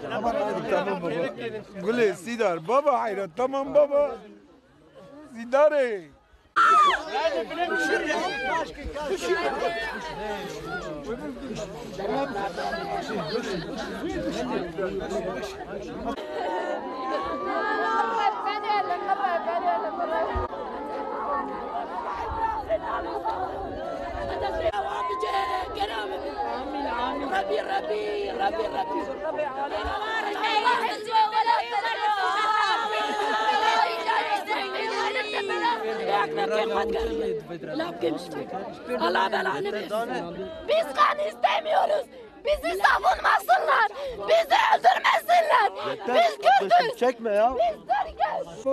Tamam baba. Gülü Sidar baba hayran tamam baba. Sidare. Thank you. آمين ربي ربي ربي ربي Allah belanı versin. Biz kan istemiyoruz. Bizi savunmasınlar. Bizi öldürmesinler. Biz Kürtüz. Çekme ya. Biz Türk'üz.